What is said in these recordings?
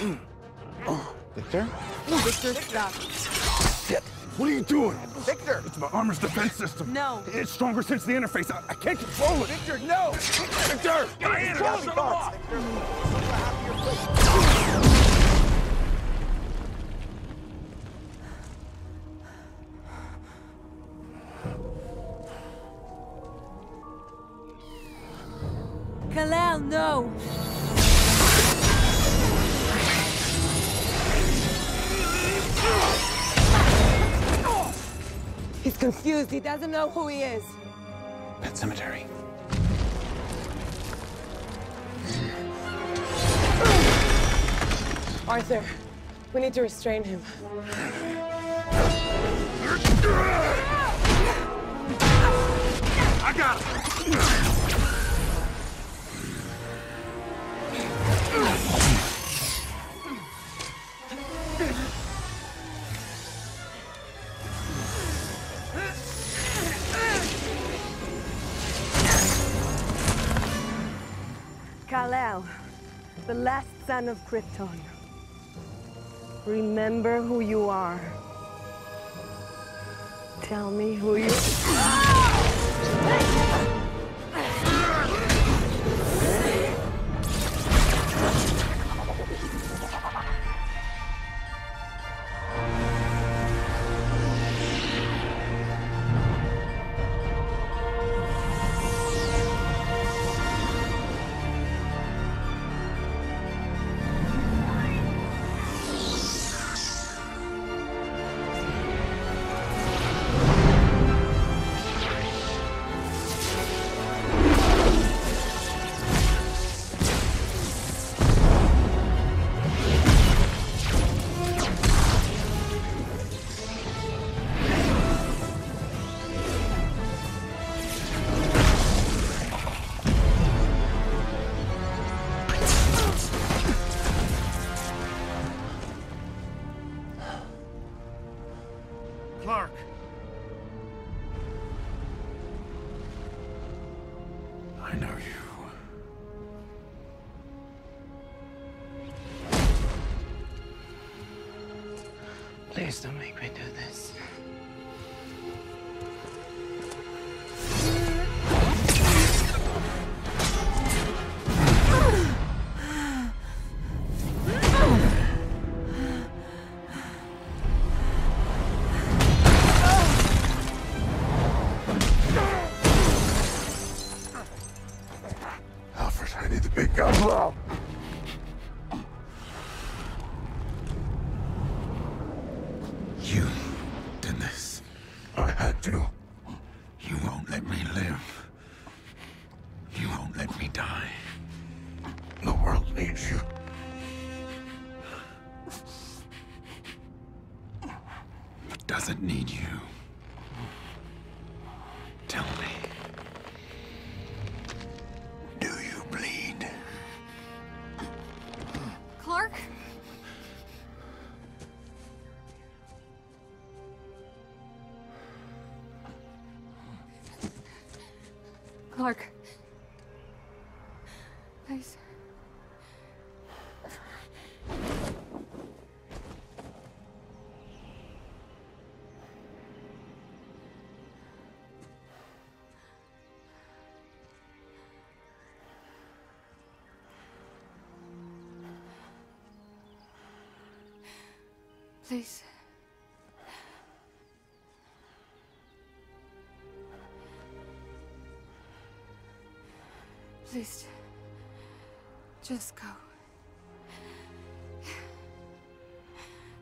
Victor? Victor, stop. Shit. What are you doing? Victor! It's my armor's defense system. No. It's stronger since the interface. I, I can't control it. Victor, no! Victor! Diana, Control shut me, him Fox! off! Victor, look what happened to your place. Kal-El, no! He's confused. He doesn't know who he is. Pet Sematary. Arthur, we need to restrain him. I got him! Kal-El, the last son of Krypton. Remember who you are. Tell me who you... Ah! Clark! I know you. Please don't make me do this. You did this. I had to. You won't let me live. You won't let me die. The world needs you. It need you? Clark. Please. Please. Please. Just go.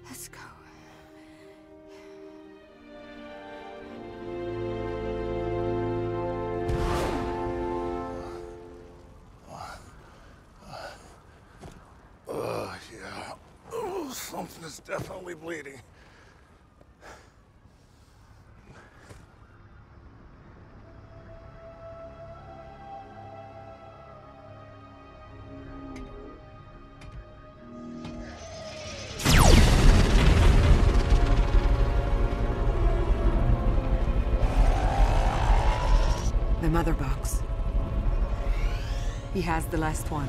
Let's go. Oh, yeah. Oh, something is definitely bleeding. The mother box. He has the last one.